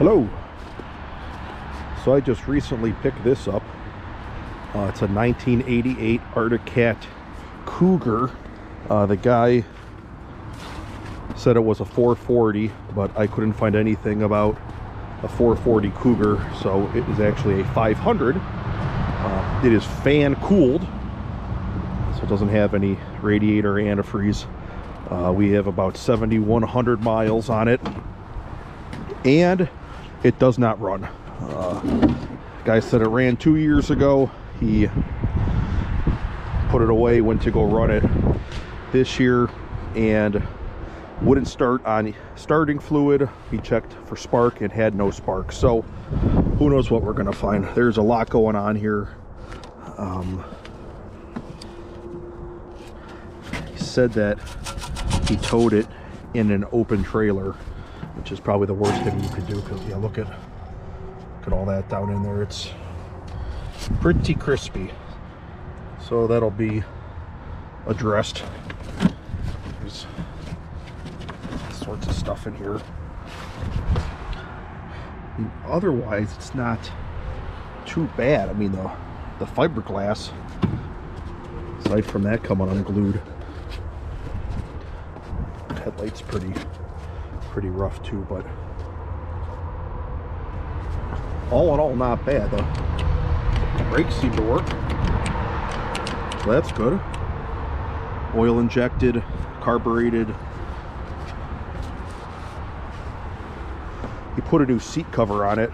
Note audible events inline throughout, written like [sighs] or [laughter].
Hello. So I just recently picked this up. Uh, it's a 1988 Arctic Cat Cougar. Uh, the guy said it was a 440, but I couldn't find anything about a 440 Cougar, so it is actually a 500. Uh, it is fan cooled, so it doesn't have any radiator antifreeze. Uh, we have about 7,100 miles on it, and it does not run. Uh, guy said it ran two years ago. He put it away, went to go run it this year, and wouldn't start on starting fluid. He checked for spark and had no spark. So who knows what we're gonna find. There's a lot going on here. Um, he said that he towed it in an open trailer, which is probably the worst thing you could do because yeah, look at look at all that down in there. It's pretty crispy. So that'll be addressed. There's sorts of stuff in here. Otherwise, it's not too bad. I mean, the, the fiberglass, aside from that coming unglued, headlight's pretty, pretty rough too, but all in all, not bad. The brakes seem to work. So that's good. Oil injected, carbureted, He put a new seat cover on it.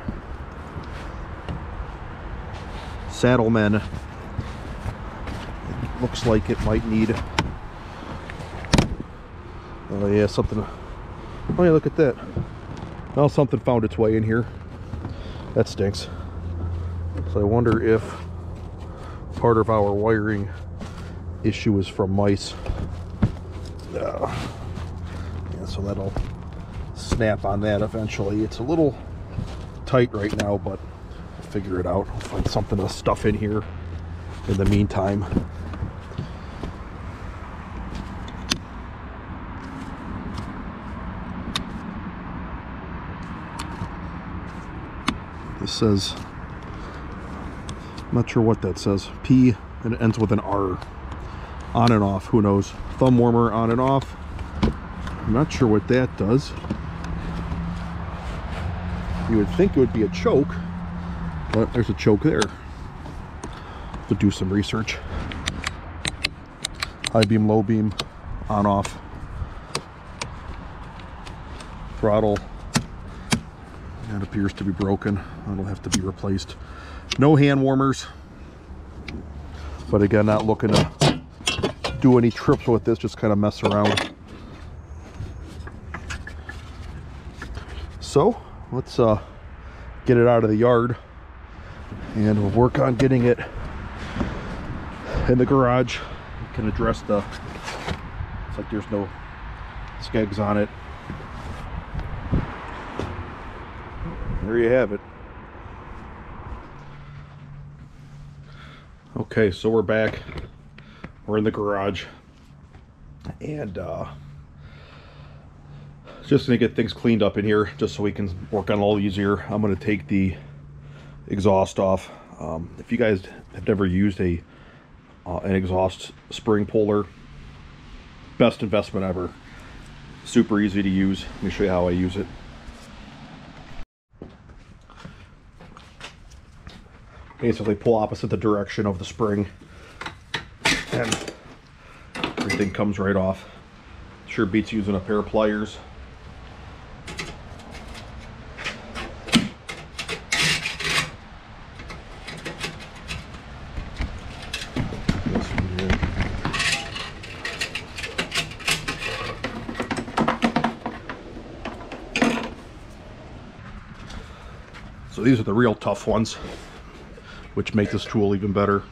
Saddlemen. It looks like it might need. Oh yeah, something. Oh yeah, look at that. Well, something found its way in here. That stinks. So I wonder if part of our wiring issue is from mice. Uh, yeah, so that'll snap on that eventually. It's a little tight right now, but I'll figure it out. I'll find something to stuff in here in the meantime. Says, I'm not sure what that says. P and it ends with an R. On and off, who knows? Thumb warmer on and off. I'm not sure what that does. You would think it would be a choke, but there's a choke there. To do some research. High beam, low beam, on off. Throttle. Appears to be broken. That'll have to be replaced. No hand warmers. But again, not looking to do any trips with this, just kind of mess around. So, let's uh, get it out of the yard and we'll work on getting it in the garage. We can address the, it's like there's no skegs on it. You have it. Okay, so we're back. We're in the garage and uh, just gonna get things cleaned up in here just so we can work on a little easier. I'm gonna take the exhaust off. Um, if you guys have never used a uh, an exhaust spring puller, best investment ever. Super easy to use. Let me show you how I use it. Basically pull opposite the direction of the spring and everything comes right off. Sure beats using a pair of pliers. So these are the real tough ones, which make this tool even better.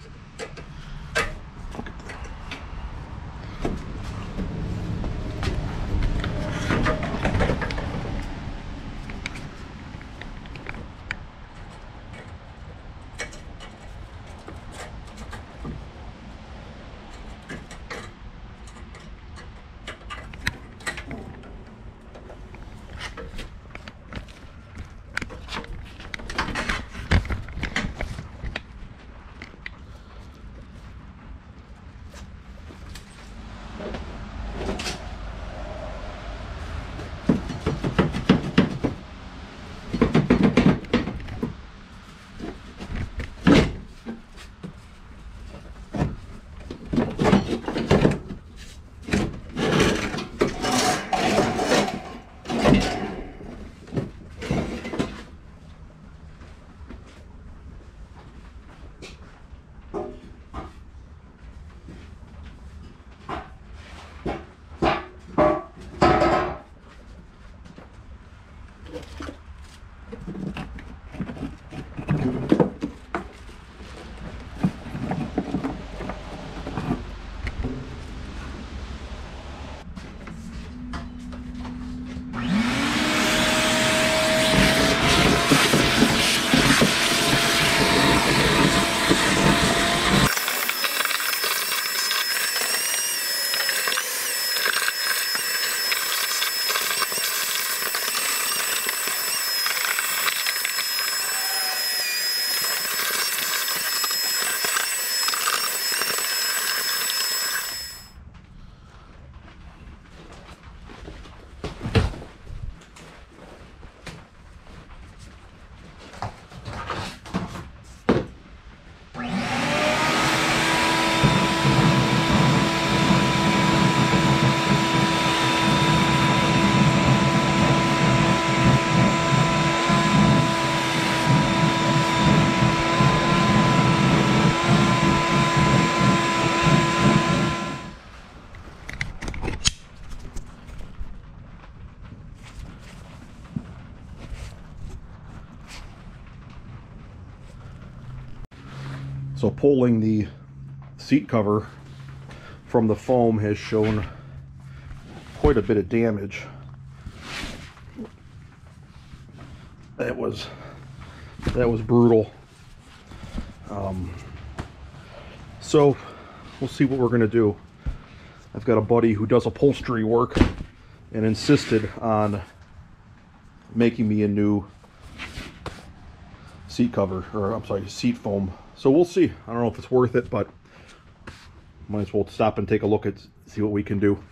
Pulling the seat cover from the foam has shown quite a bit of damage. That was that was brutal. Um, so we'll see what we're gonna do. I've got a buddy who does upholstery work and insisted on making me a new seat cover, or I'm sorry, seat foam. So we'll see. I don't know if it's worth it, but might as well stop and take a look at see what we can do.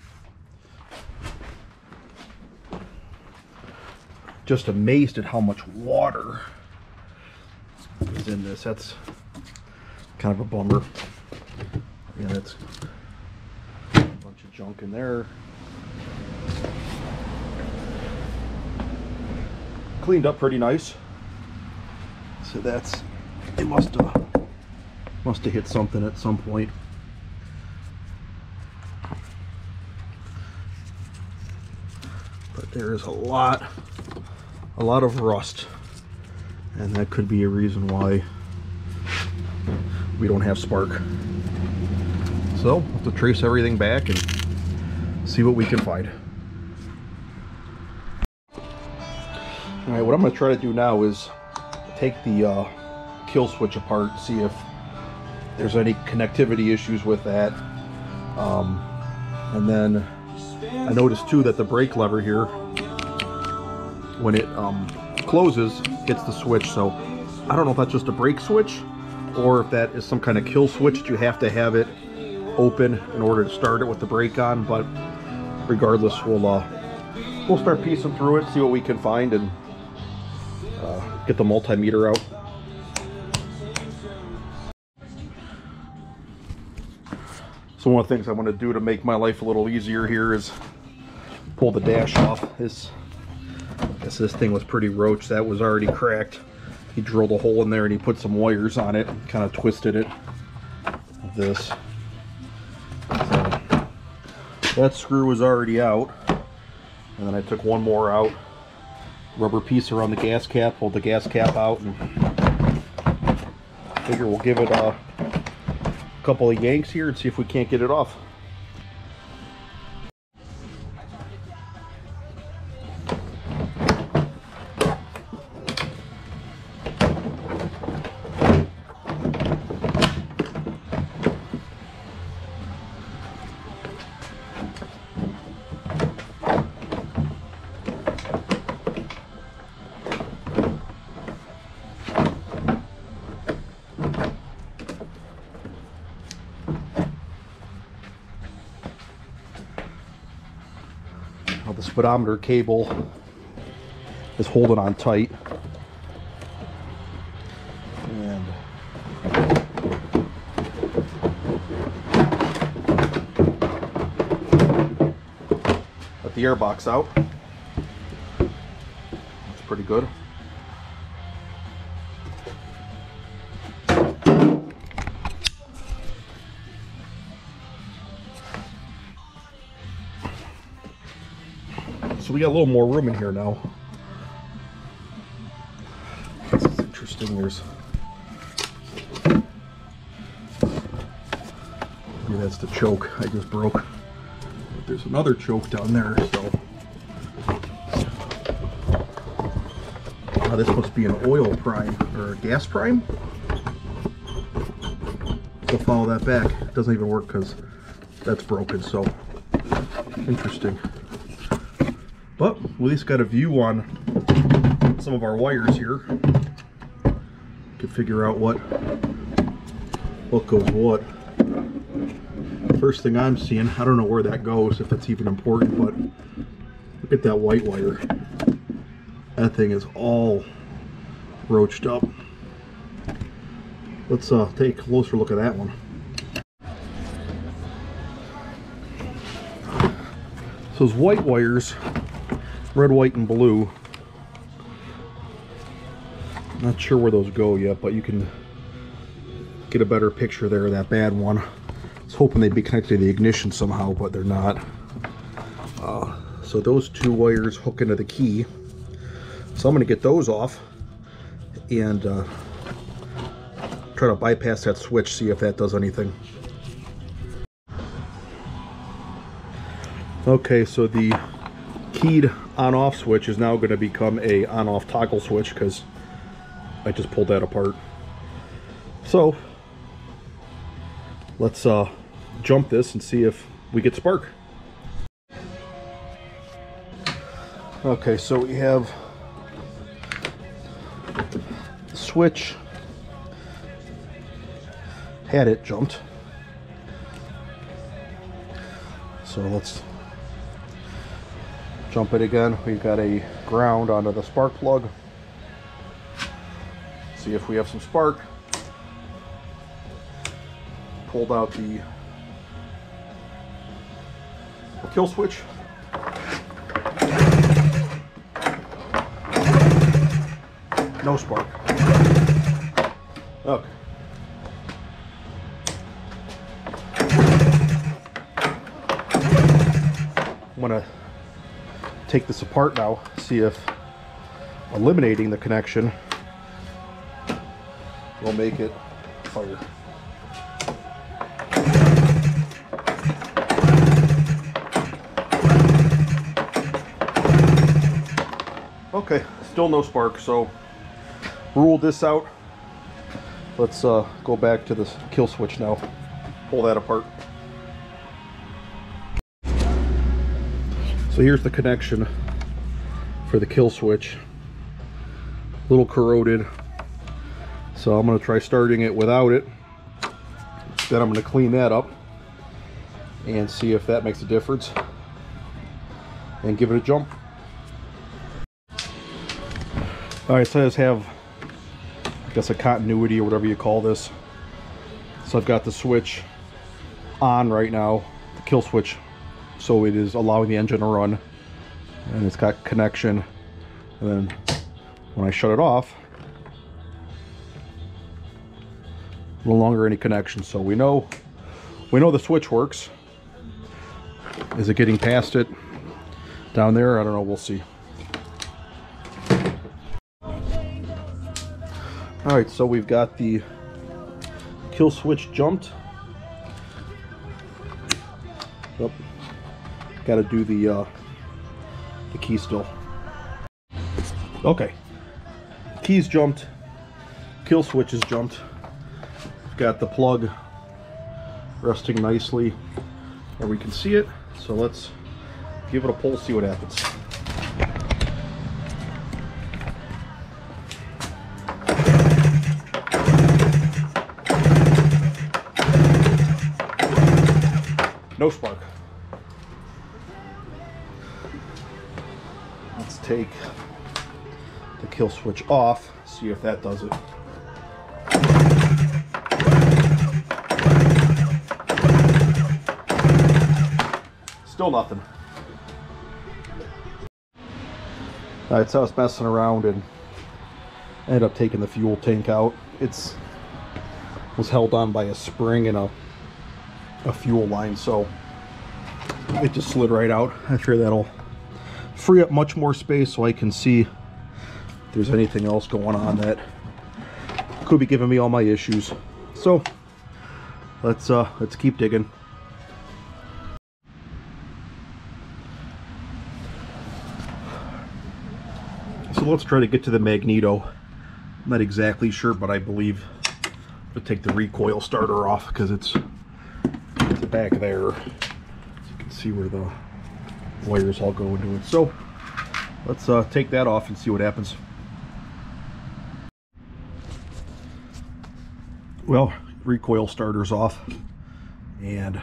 Just amazed at how much water is in this. That's kind of a bummer. Yeah, that's a bunch of junk in there. Cleaned up pretty nice. So that's it must have must have hit something at some point. But there is a lot a lot of rust and that could be a reason why we don't have spark. So we'll have to trace everything back and see what we can find. All right, what I'm going to try to do now is take the uh, kill switch apart, see if there's any connectivity issues with that. Um, and then I noticed too that the brake lever here, when it um, closes, hits the switch. So I don't know if that's just a brake switch or if that is some kind of kill switch that you have to have it open in order to start it with the brake on. But regardless, we'll uh, we'll start piecing through it, see what we can find, and uh, get the multimeter out. So one of the things I want to do to make my life a little easier here is pull the dash off. This, I guess this thing was pretty roach. That was already cracked. He drilled a hole in there and he put some wires on it, kind of twisted it. This. So that screw was already out. And then I took one more out. Rubber piece around the gas cap, pulled the gas cap out and figure we'll give it a couple of yanks here and see if we can't get it off. Cable is holding on tight. And let the airbox out. That's pretty good. We got a little more room in here now. This is interesting. There's maybe that's the choke I just broke. But there's another choke down there. So oh, this must be an oil prime or a gas prime. So follow that back. It doesn't even work because that's broken. So interesting. We at least got a view on some of our wires here. Can figure out what what goes what. First thing I'm seeing, I don't know where that goes, if that's even important, but look at that white wire. That thing is all roached up. Let's uh, take a closer look at that one. So those white wires red, white, and blue. Not sure where those go yet, but you can get a better picture there that bad one. I was hoping they'd be connected to the ignition somehow, but they're not. Uh, so those two wires hook into the key. So I'm going to get those off and uh, try to bypass that switch, see if that does anything. Okay, so the keyed on-off switch is now going to become a on-off toggle switch because I just pulled that apart. So, let's uh, jump this and see if we get spark. Okay, so we have the switch had it jumped. So let's jump it again. We've got a ground onto the spark plug. See if we have some spark. Pulled out the, kill switch. No spark. Okay. I'm gonna take this apart now, see if eliminating the connection will make it fire. Okay, still no spark, so ruled this out. Let's uh, go back to this kill switch now. Pull that apart. So here's the connection for the kill switch. A little corroded. So I'm going to try starting it without it. Then I'm going to clean that up and see if that makes a difference. And give it a jump. Alright, so I just have, I guess a continuity or whatever you call this. So I've got the switch on right now, the kill switch so it is allowing the engine to run and it's got connection. And then when I shut it off no longer any connection. So we know we know the switch works. Is it getting past it down there? I don't know. We'll see. All right so we've got the kill switch jumped. Yep. Got to do the uh, the key still. Okay. Keys jumped. Kill switch is jumped. Got the plug resting nicely and we can see it. So let's give it a pull, see what happens. No spark. Take the kill switch off, see if that does it. Still nothing. Alright, so I was messing around and ended up taking the fuel tank out. It's was held on by a spring and a a fuel line, so it just slid right out. I'm sure that'll free up much more space so I can see if there's anything else going on that could be giving me all my issues. So let's uh let's keep digging. So let's try to get to the magneto. I'm not exactly sure, but I believe I'll take the recoil starter off because it's, it's back there. So you can see where the wires all go into it. So let's uh, take that off and see what happens. Well, recoil starter's off and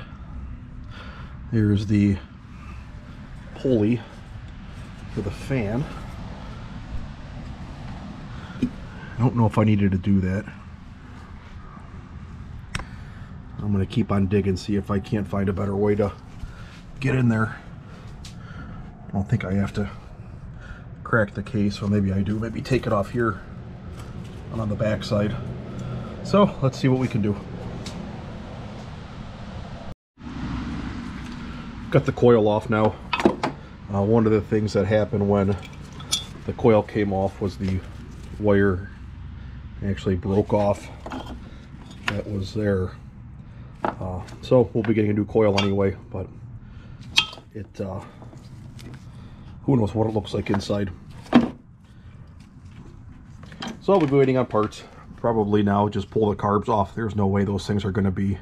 there's the pulley for the fan. I don't know if I needed to do that. I'm going to keep on digging, see if I can't find a better way to get in there. I don't think I have to crack the case, or maybe I do. Maybe take it off here and on the back side. So let's see what we can do. Got the coil off now. Uh, one of the things that happened when the coil came off was the wire actually broke off that was there. Uh, so we'll be getting a new coil anyway, but it, uh, who knows what it looks like inside. So we'll be waiting on parts. Probably now just pull the carbs off. There's no way those things are going to be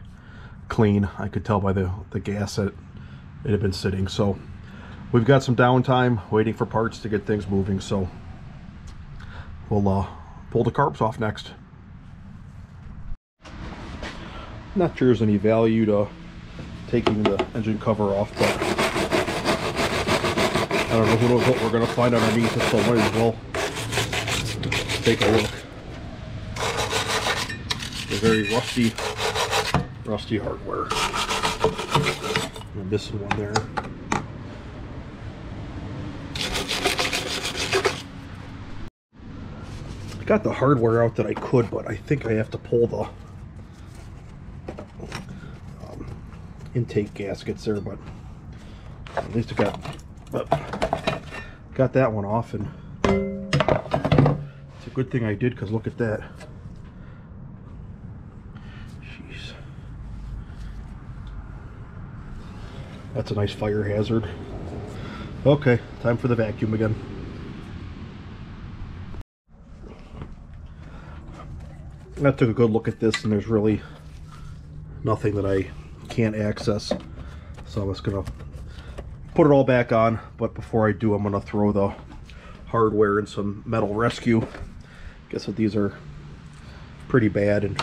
clean. I could tell by the, the gas that it had been sitting. So we've got some downtime waiting for parts to get things moving. So we'll uh, pull the carbs off next. Not sure there's any value to taking the engine cover off, but I don't know who knows what we're going to find underneath it, so might as well take a look. The very rusty, rusty hardware. Missing one there. Got the hardware out that I could, but I think I have to pull the um, intake gaskets there, but at least I got got that one off and it's a good thing I did because look at that. Jeez. That's a nice fire hazard. Okay, time for the vacuum again. I took a good look at this and there's really nothing that I can't access. So I'm just gonna put it all back on, but before I do, I'm gonna throw the hardware and some metal rescue. Guess that these are pretty bad and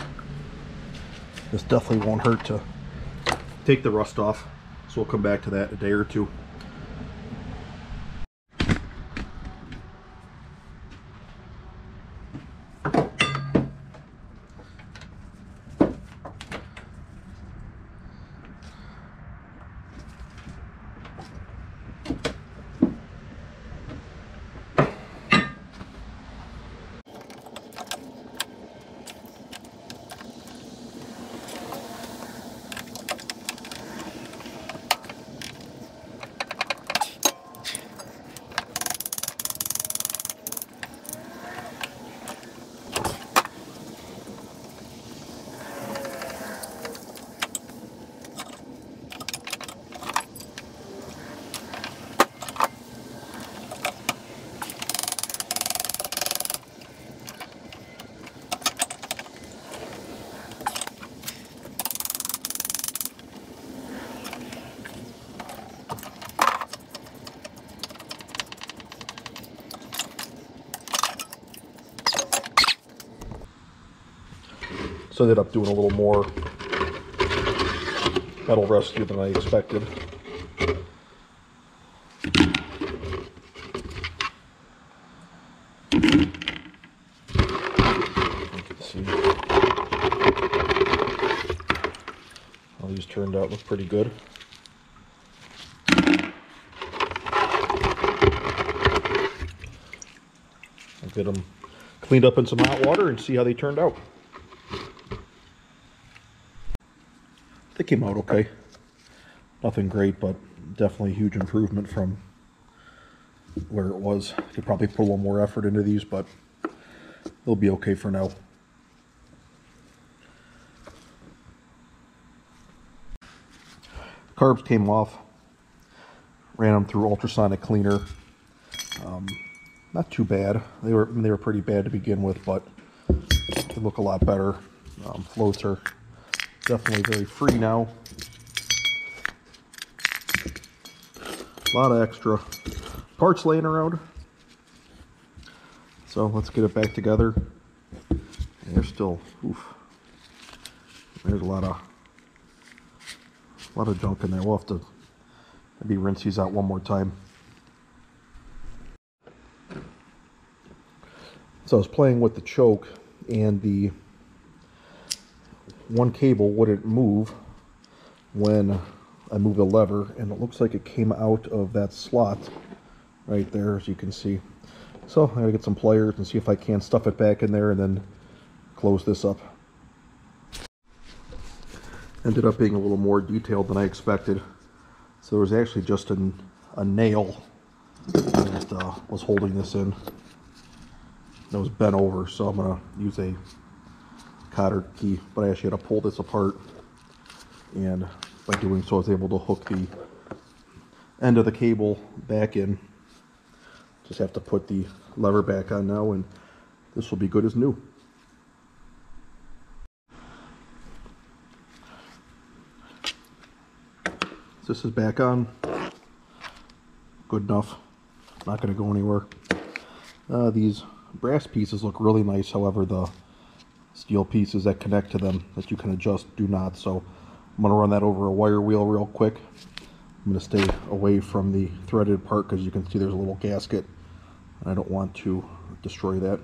this definitely won't hurt to take the rust off. So we'll come back to that in a day or two. So I ended up doing a little more metal rescue than I expected. All these turned out look pretty good. I'll get them cleaned up in some hot water and see how they turned out. They came out okay. Nothing great, but definitely a huge improvement from where it was. Could probably put a little more effort into these, but they'll be okay for now. Carbs came off. Ran them through ultrasonic cleaner. Um, not too bad. They were they were pretty bad to begin with, but they look a lot better. Um, floats are definitely very free now. A lot of extra parts laying around. So let's get it back together. And there's still, oof, there's a lot of, a lot of junk in there. We'll have to maybe rinse these out one more time. So I was playing with the choke and the one cable wouldn't move when I move the lever and it looks like it came out of that slot right there as you can see. So I gotta get some pliers and see if I can stuff it back in there and then close this up. Ended up being a little more detailed than I expected. So there was actually just an, a nail that uh, was holding this in. It was bent over so I'm gonna use a cotter key, but I actually had to pull this apart. And by doing so, I was able to hook the end of the cable back in. Just have to put the lever back on now and this will be good as new. This is back on. Good enough. Not going to go anywhere. Uh, these brass pieces look really nice. However, the steel pieces that connect to them that you can adjust do not. So I'm going to run that over a wire wheel real quick. I'm going to stay away from the threaded part because you can see there's a little gasket. I don't want to destroy that.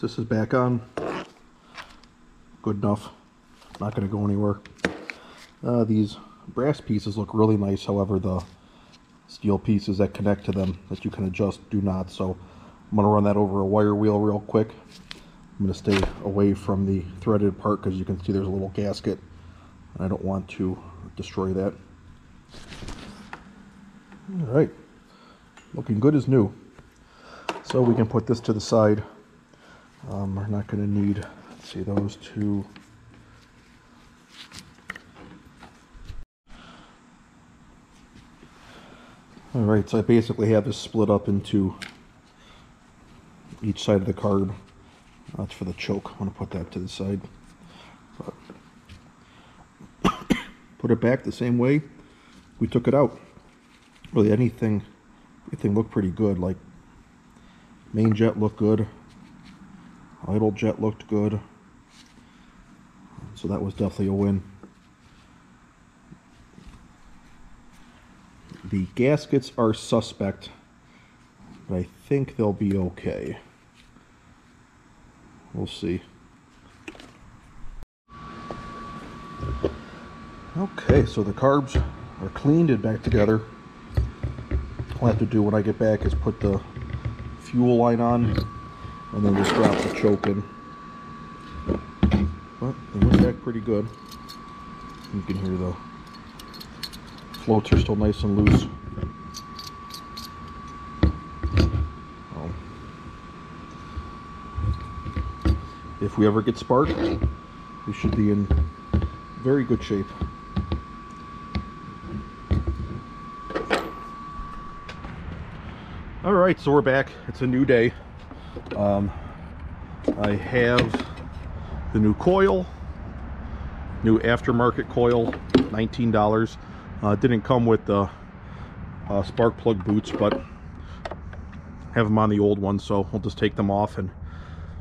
This is back on good enough. Not going to go anywhere. Uh, these brass pieces look really nice. However, the steel pieces that connect to them that you can adjust do not. So I'm to run that over a wire wheel real quick. I'm to stay away from the threaded part because you can see there's a little gasket. I don't want to destroy that. All right, looking good as new. So we can put this to the side. Um, we're not going to need see those two. All right, so I basically have this split up into each side of the carb. That's for the choke. I'm going to put that to the side. But [coughs] put it back the same way we took it out. Really, anything, anything looked pretty good. Like main jet looked good. Idle jet looked good. So that was definitely a win. The gaskets are suspect, but I think they'll be okay. We'll see. Okay, so the carbs are cleaned and back together. All I have to do when I get back is put the fuel line on and then just drop the choke in. But it went back pretty good. You can hear the floats are still nice and loose. Um, if we ever get spark, we should be in very good shape. All right, so we're back. It's a new day. Um, I have the new coil, new aftermarket coil, $19. Uh, didn't come with the uh, spark plug boots, but have them on the old one, so we'll just take them off and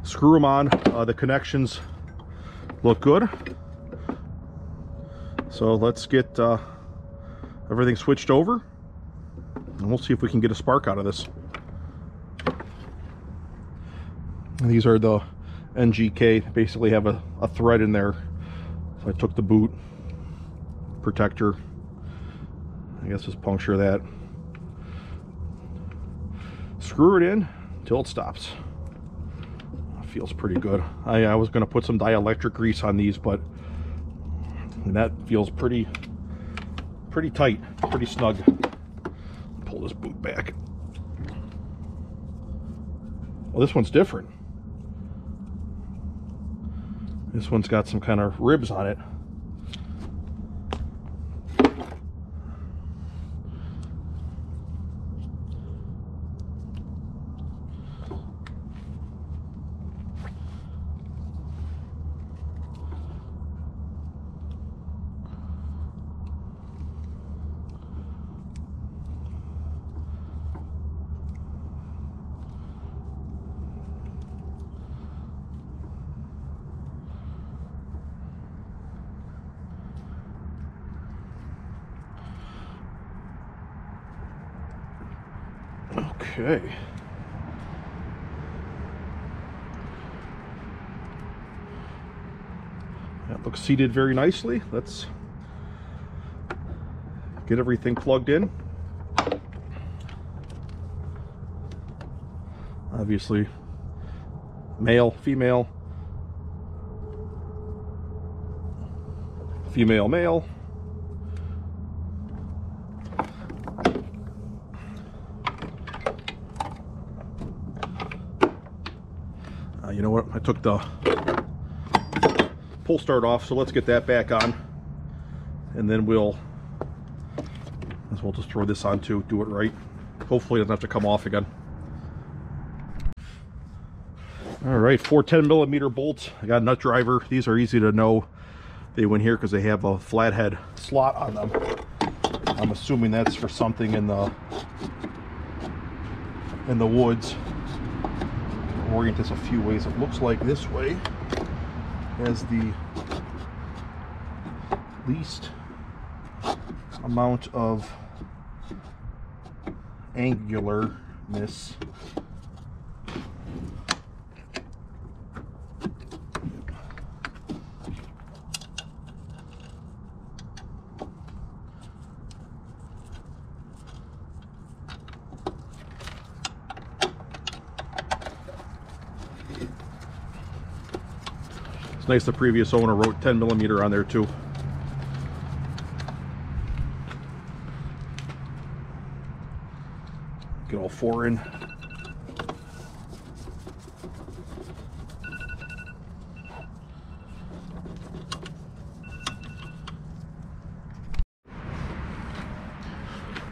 screw them on. Uh, the connections look good. So let's get uh, everything switched over and we'll see if we can get a spark out of this. These are the NGK basically have a, a thread in there. So I took the boot protector. I guess just puncture that. Screw it in until it stops. Feels pretty good. I, I was going to put some dielectric grease on these, but that feels pretty, pretty tight, pretty snug. Pull this boot back. Well, this one's different. This one's got some kind of ribs on it. Okay. That looks seated very nicely. Let's get everything plugged in. Obviously, male, female, female, male. you know what? I took the pull start off, so let's get that back on. And then we'll, as well just throw this on too, do it right. Hopefully it doesn't have to come off again. All right, four 10 millimeter bolts. I got a nut driver. These are easy to know. They went here because they have a flathead slot on them. I'm assuming that's for something in the in the woods. Orient this a few ways. It looks like this way has the least amount of angularness nice the previous owner wrote 10 millimeter on there too. Get all four in.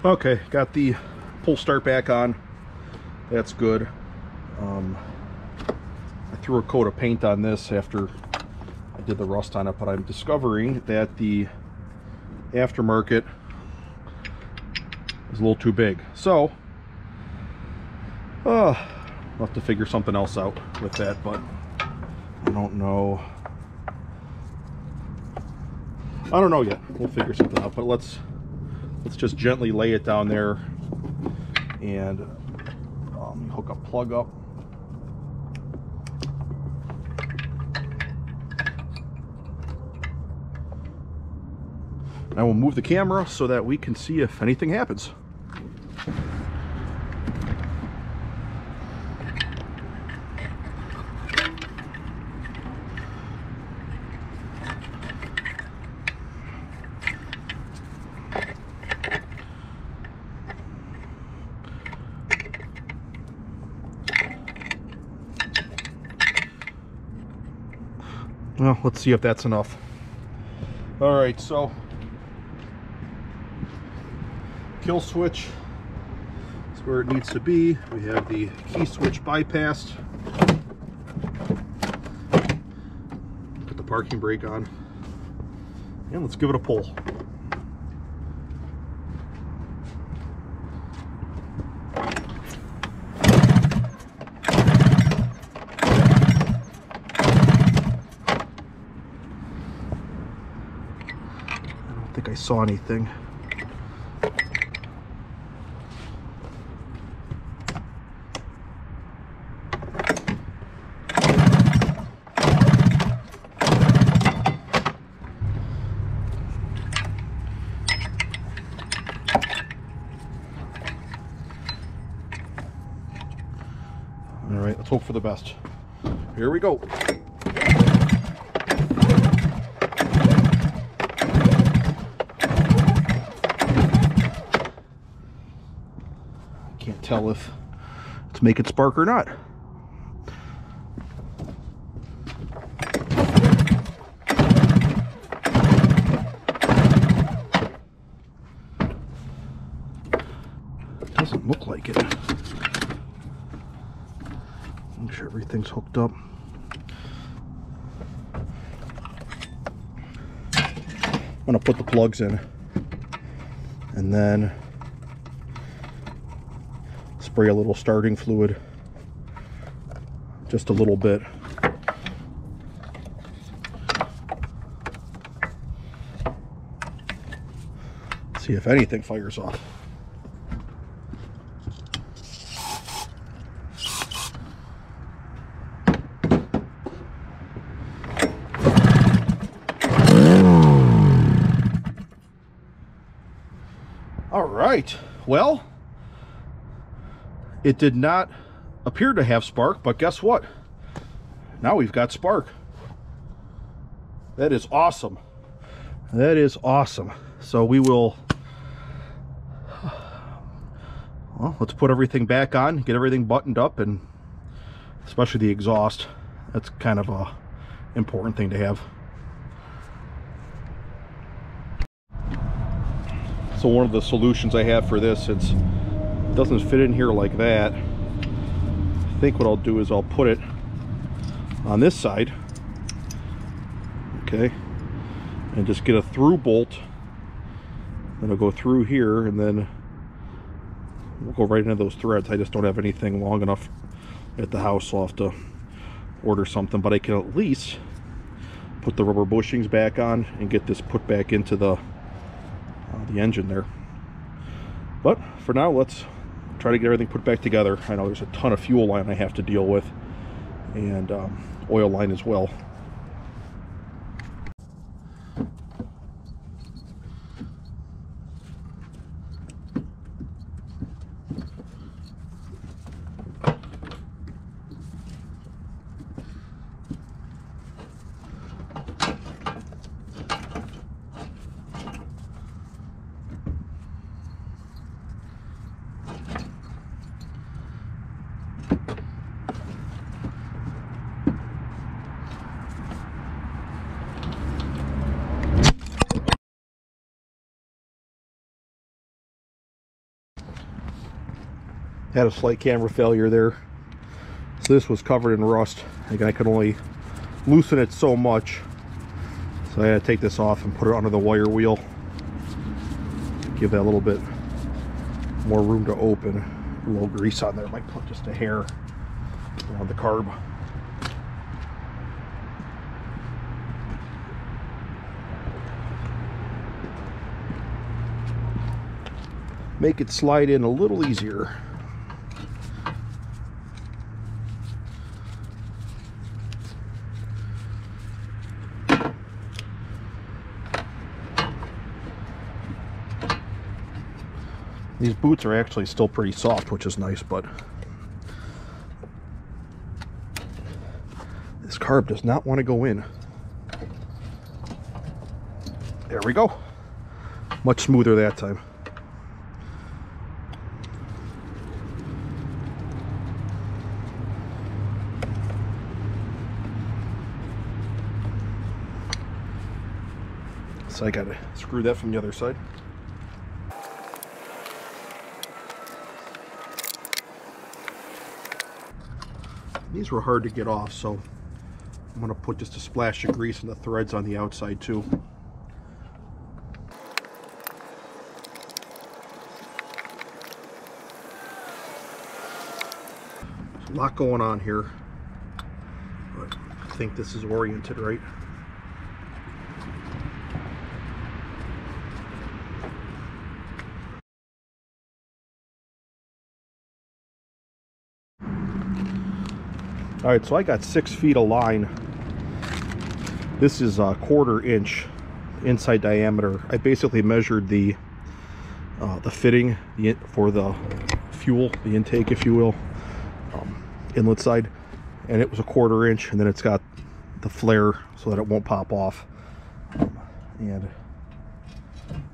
Okay, got the pull start back on. That's good. Um, I threw a coat of paint on this after did the rust on it, but I'm discovering that the aftermarket is a little too big. So, uh, I'll have to figure something else out with that, but I don't know. I don't know yet. We'll figure something out, but let's let's just gently lay it down there and um, hook a plug up I will move the camera so that we can see if anything happens. Well, let's see if that's enough. All right, so kill switch is where it needs to be. We have the key switch bypassed. Put the parking brake on. And let's give it a pull. I don't think I saw anything. For the best. Here we go. Can't tell if it's making spark or not. doesn't look like it sure everything's hooked up. I'm gonna put the plugs in. And then spray a little starting fluid just a little bit. See if anything fires off right. Well, it did not appear to have spark, but guess what? Now we've got spark. That is awesome. That is awesome. So we will, well, let's put everything back on, get everything buttoned up, and especially the exhaust. That's kind of a important thing to have. So one of the solutions I have for this, it doesn't fit in here like that, I think what I'll do is I'll put it on this side, okay, and just get a through bolt. Then I'll go through here and then we'll go right into those threads. I just don't have anything long enough at the house, so I'll have to order something, but I can at least put the rubber bushings back on and get this put back into the uh, the engine there. But for now, let's try to get everything put back together. I know there's a ton of fuel line I have to deal with and um, oil line as well. Had a slight camera failure there. So this was covered in rust. I, I could only loosen it so much. So I had to take this off and put it under the wire wheel. Give that a little bit more room to open. A little grease on there might put just a hair around the carb. Make it slide in a little easier These boots are actually still pretty soft, which is nice, but this carb does not want to go in. There we go. Much smoother that time. So I gotta screw that from the other side. These were hard to get off, so I'm going to put just a splash of grease in the threads on the outside too. There's a lot going on here, but I think this is oriented right. All right, so I got six feet of line. This is a quarter inch inside diameter. I basically measured the uh, the fitting for the fuel, the intake, if you will, um, inlet side, and it was a quarter inch, and then it's got the flare so that it won't pop off. Um, and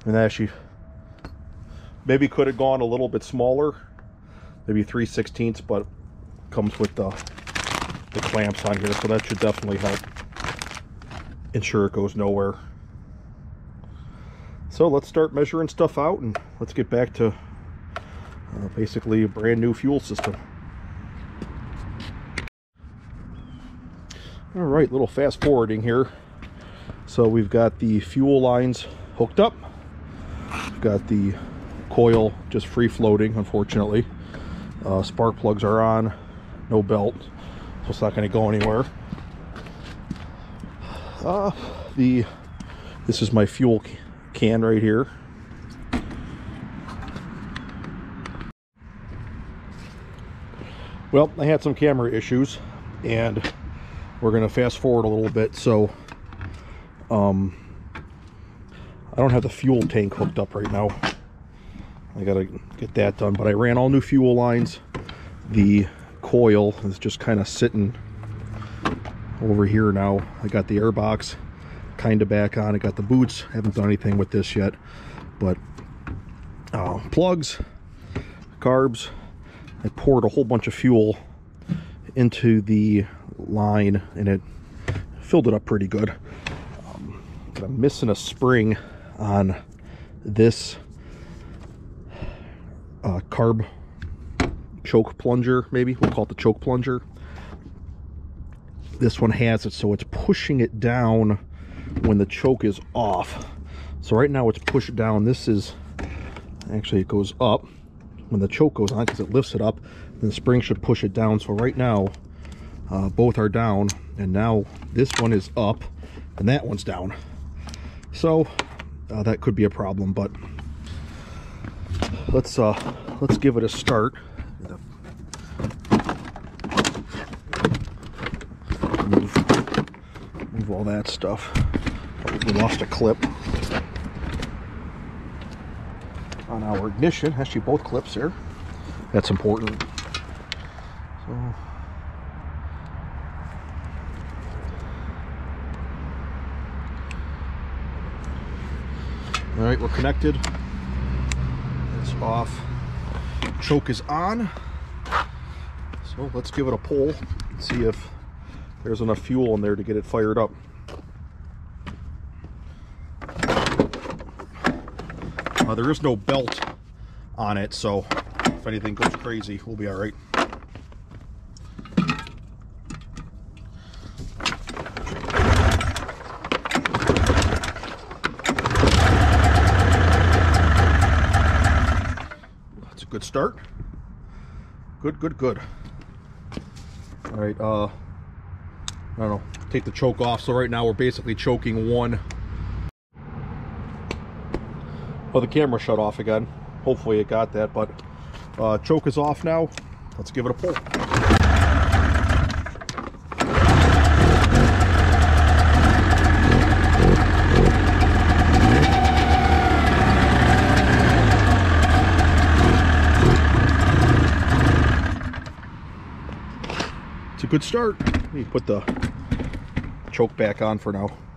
and actually maybe could have gone a little bit smaller, maybe 3 sixteenths, but comes with the the clamps on here, so that should definitely help ensure it goes nowhere. So let's start measuring stuff out and let's get back to uh, basically a brand new fuel system. All right, little fast forwarding here. So we've got the fuel lines hooked up. We've got the coil just free floating, unfortunately. Uh, spark plugs are on, no belt it's not going to go anywhere. Uh, the this is my fuel can right here. Well, I had some camera issues and we're going to fast forward a little bit. So, um, I don't have the fuel tank hooked up right now. I got to get that done, but I ran all new fuel lines. The coil is just kind of sitting over here now. I got the airbox kind of back on. I got the boots. Haven't done anything with this yet, but uh, plugs, carbs. I poured a whole bunch of fuel into the line and it filled it up pretty good. Um, I'm missing a spring on this uh, carb choke plunger, maybe. We'll call it the choke plunger. This one has it, so it's pushing it down when the choke is off. So right now it's pushed down. This is, actually it goes up when the choke goes on because it lifts it up. And the spring should push it down. So right now, uh, both are down. And now this one is up and that one's down. So uh, that could be a problem, but let's uh, let's give it a start. Move, move all that stuff. We lost a clip on our ignition. Actually, both clips there. That's important. So. All right, we're connected. It's off. Choke is on. So let's give it a pull and see if there's enough fuel in there to get it fired up. Uh, there is no belt on it, so if anything goes crazy, we'll be all right. That's a good start. Good, good, good. All right, uh, I don't know, take the choke off. So right now we're basically choking one Oh, the camera shut off again. Hopefully it got that, but uh, choke is off now. Let's give it a pull. It's a good start. Let me put the choke back on for now.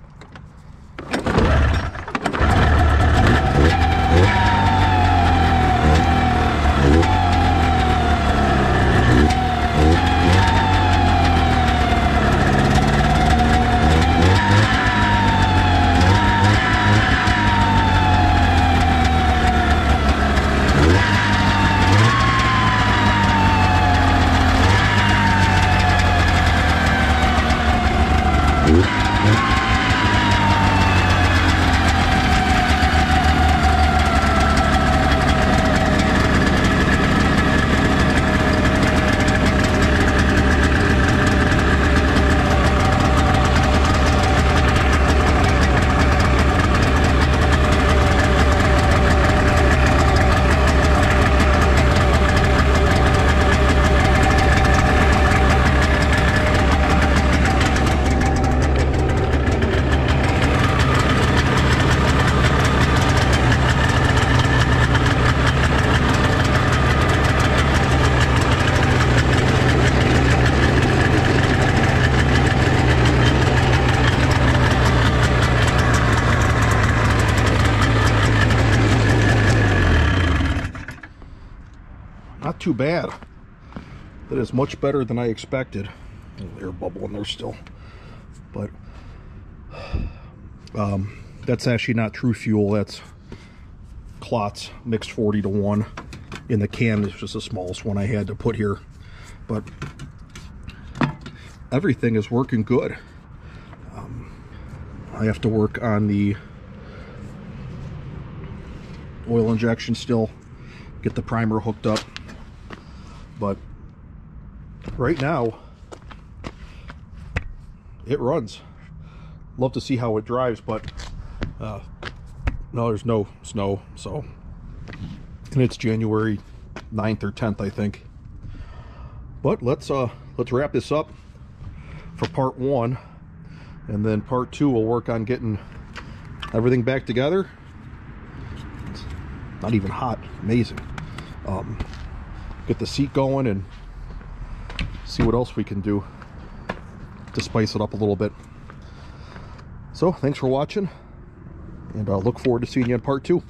Not too bad. That is much better than I expected. Air bubble in there still. But [sighs] um, that's actually not true fuel. That's Klotz mixed 40 to 1 in the can. It's just the smallest one I had to put here. But everything is working good. Um, I have to work on the oil injection still. Get the primer hooked up but right now it runs. Love to see how it drives but uh, no there's no snow so. And it's January 9th or 10th I think. But let's uh let's wrap this up for part one and then part two we'll work on getting everything back together. It's not even hot amazing. Um, get the seat going and see what else we can do to spice it up a little bit. So thanks for watching and I uh, look forward to seeing you in part two.